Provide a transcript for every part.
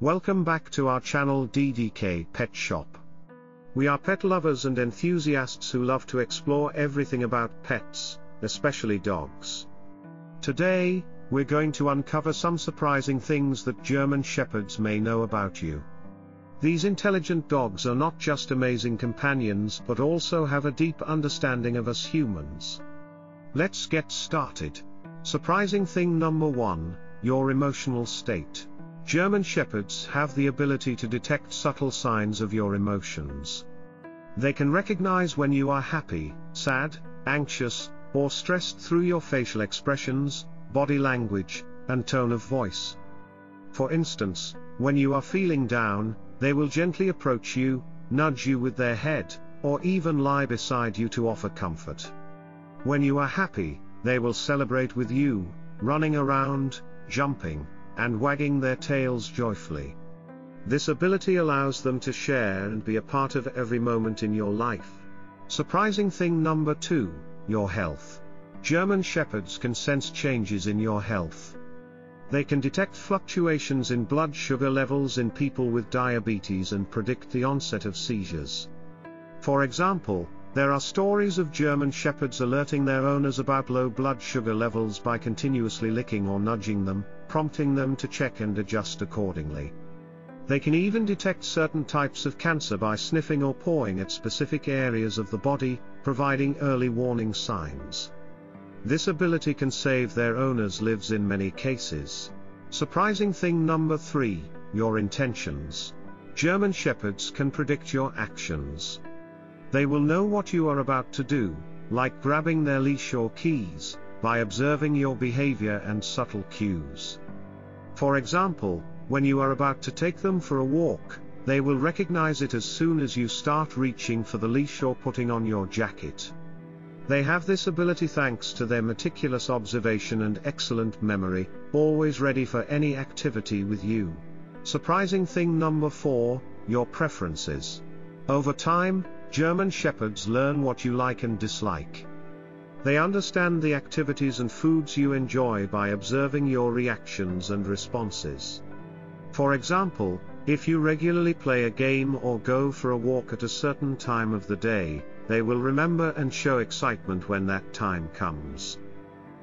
Welcome back to our channel DDK Pet Shop. We are pet lovers and enthusiasts who love to explore everything about pets, especially dogs. Today, we're going to uncover some surprising things that German Shepherds may know about you. These intelligent dogs are not just amazing companions but also have a deep understanding of us humans. Let's get started. Surprising thing number 1, your emotional state. German Shepherds have the ability to detect subtle signs of your emotions. They can recognize when you are happy, sad, anxious, or stressed through your facial expressions, body language, and tone of voice. For instance, when you are feeling down, they will gently approach you, nudge you with their head, or even lie beside you to offer comfort. When you are happy, they will celebrate with you, running around, jumping, and wagging their tails joyfully. This ability allows them to share and be a part of every moment in your life. Surprising thing number 2, your health. German Shepherds can sense changes in your health. They can detect fluctuations in blood sugar levels in people with diabetes and predict the onset of seizures. For example, there are stories of German Shepherds alerting their owners about low blood sugar levels by continuously licking or nudging them, prompting them to check and adjust accordingly. They can even detect certain types of cancer by sniffing or pawing at specific areas of the body, providing early warning signs. This ability can save their owners' lives in many cases. Surprising thing number 3, your intentions. German Shepherds can predict your actions. They will know what you are about to do, like grabbing their leash or keys, by observing your behavior and subtle cues. For example, when you are about to take them for a walk, they will recognize it as soon as you start reaching for the leash or putting on your jacket. They have this ability thanks to their meticulous observation and excellent memory, always ready for any activity with you. Surprising thing number 4, your preferences. Over time, German Shepherds learn what you like and dislike. They understand the activities and foods you enjoy by observing your reactions and responses. For example, if you regularly play a game or go for a walk at a certain time of the day, they will remember and show excitement when that time comes.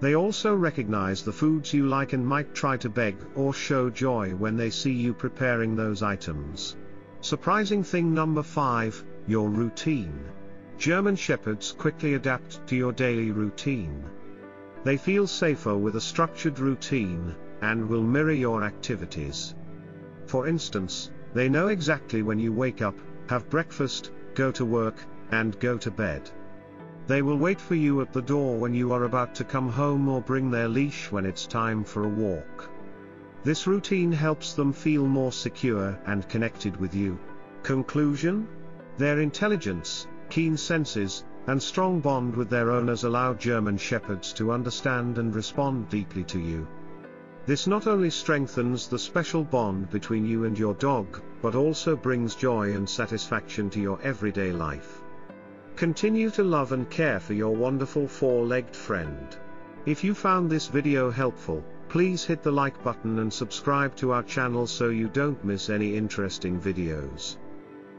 They also recognize the foods you like and might try to beg or show joy when they see you preparing those items. Surprising thing number 5, your routine. German Shepherds quickly adapt to your daily routine. They feel safer with a structured routine, and will mirror your activities. For instance, they know exactly when you wake up, have breakfast, go to work, and go to bed. They will wait for you at the door when you are about to come home or bring their leash when it's time for a walk. This routine helps them feel more secure and connected with you. Conclusion? Their intelligence, keen senses, and strong bond with their owners allow German Shepherds to understand and respond deeply to you. This not only strengthens the special bond between you and your dog, but also brings joy and satisfaction to your everyday life. Continue to love and care for your wonderful four-legged friend. If you found this video helpful, please hit the like button and subscribe to our channel so you don't miss any interesting videos.